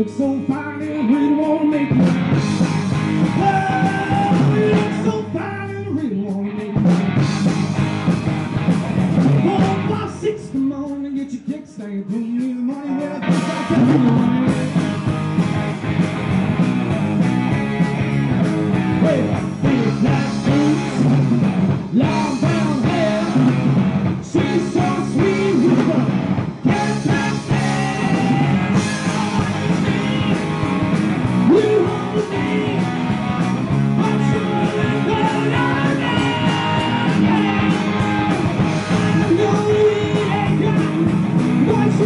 look so fine and really wanna make it. Oh, look so fine and really wanna make. Four, five, six, come on and get your the money where I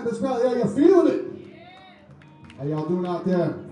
Amen. That's right. Yeah, you're feeling it. How y'all doing out there?